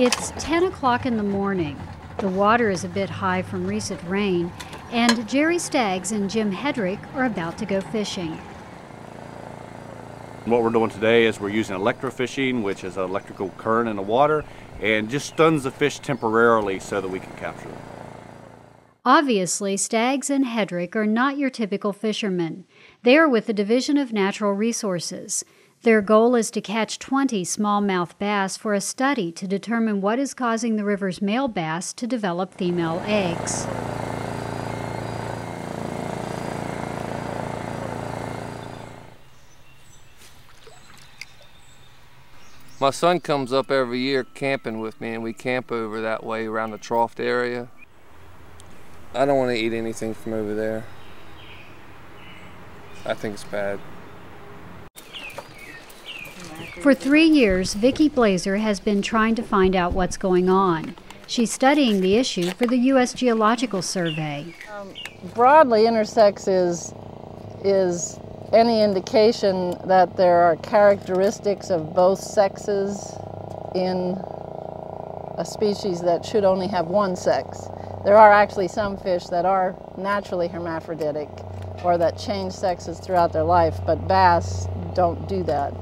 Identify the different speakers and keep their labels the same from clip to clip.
Speaker 1: It's 10 o'clock in the morning. The water is a bit high from recent rain, and Jerry Staggs and Jim Hedrick are about to go fishing.
Speaker 2: What we're doing today is we're using electrofishing, which is an electrical current in the water, and just stuns the fish temporarily so that we can capture them.
Speaker 1: Obviously, Staggs and Hedrick are not your typical fishermen. They are with the Division of Natural Resources. Their goal is to catch 20 smallmouth bass for a study to determine what is causing the river's male bass to develop female eggs.
Speaker 3: My son comes up every year camping with me, and we camp over that way around the troughed area. I don't want to eat anything from over there. I think it's bad.
Speaker 1: For three years, Vicki Blazer has been trying to find out what's going on. She's studying the issue for the U.S. Geological Survey.
Speaker 4: Um, broadly, intersex is, is any indication that there are characteristics of both sexes in a species that should only have one sex. There are actually some fish that are naturally hermaphroditic or that change sexes throughout their life, but bass don't do that.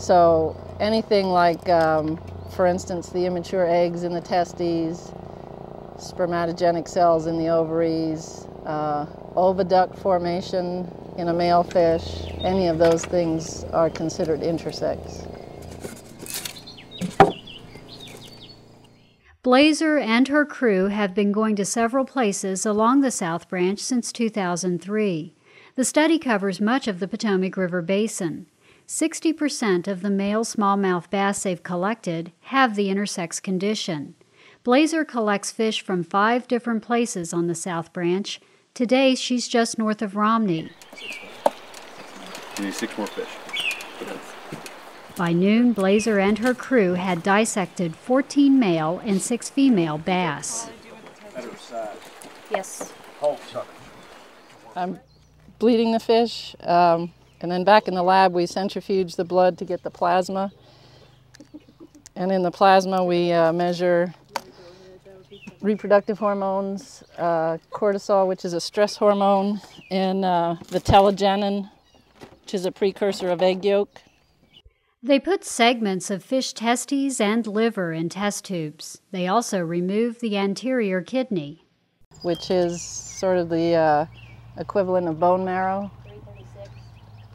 Speaker 4: So anything like, um, for instance, the immature eggs in the testes, spermatogenic cells in the ovaries, uh, oviduct formation in a male fish, any of those things are considered intersex.
Speaker 1: Blazer and her crew have been going to several places along the South Branch since 2003. The study covers much of the Potomac River Basin. 60% of the male smallmouth bass they've collected have the intersex condition. Blazer collects fish from five different places on the South Branch. Today, she's just north of Romney.
Speaker 2: You need six more fish.
Speaker 1: By noon, Blazer and her crew had dissected 14 male and 6 female bass.
Speaker 5: Yes.
Speaker 4: I'm bleeding the fish, um, and then back in the lab we centrifuge the blood to get the plasma. And in the plasma we uh, measure reproductive hormones, uh, cortisol, which is a stress hormone, and uh, vitellogenin, which is a precursor of egg yolk.
Speaker 1: They put segments of fish testes and liver in test tubes. They also remove the anterior kidney,
Speaker 4: which is sort of the uh, equivalent of bone marrow.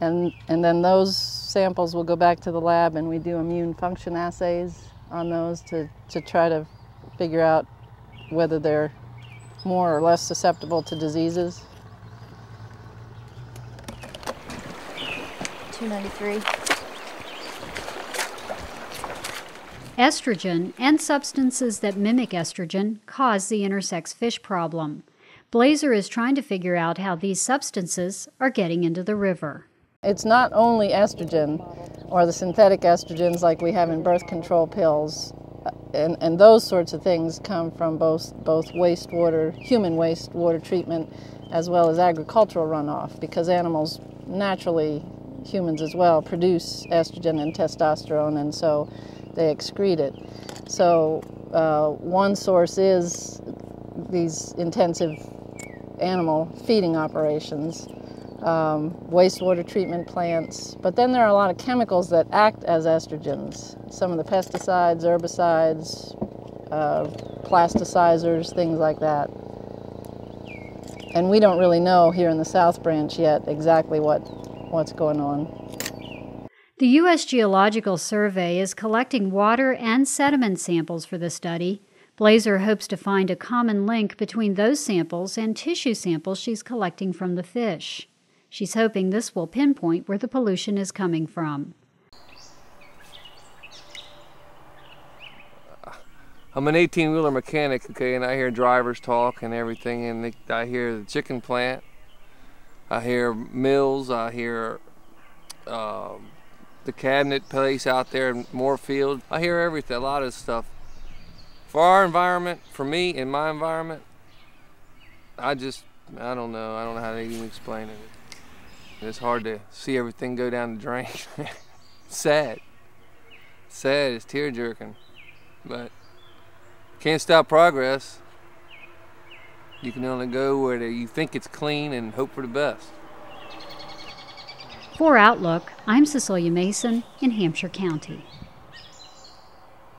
Speaker 4: And, and then those samples will go back to the lab and we do immune function assays on those to, to try to figure out whether they're more or less susceptible to diseases.
Speaker 5: 293.
Speaker 1: Estrogen and substances that mimic estrogen cause the intersex fish problem. Blazer is trying to figure out how these substances are getting into the river.
Speaker 4: It's not only estrogen or the synthetic estrogens like we have in birth control pills, and, and those sorts of things come from both, both wastewater, human wastewater treatment, as well as agricultural runoff, because animals naturally, humans as well, produce estrogen and testosterone, and so they excrete it. So uh, one source is these intensive animal feeding operations, um, wastewater treatment plants, but then there are a lot of chemicals that act as estrogens. Some of the pesticides, herbicides, uh, plasticizers, things like that. And we don't really know here in the South Branch yet exactly what, what's going on.
Speaker 1: The U.S. Geological Survey is collecting water and sediment samples for the study. Blazer hopes to find a common link between those samples and tissue samples she's collecting from the fish. She's hoping this will pinpoint where the pollution is coming from.
Speaker 3: I'm an 18 wheeler mechanic, okay, and I hear drivers talk and everything, and I hear the chicken plant, I hear mills, I hear um, the cabinet place out there in Moorefield. I hear everything, a lot of stuff. For our environment, for me in my environment, I just, I don't know. I don't know how to even explain it. It's hard to see everything go down the drain. Sad. Sad, it's tear jerking. But can't stop progress. You can only go where you think it's clean and hope for the best.
Speaker 1: For Outlook, I'm Cecilia Mason in Hampshire County.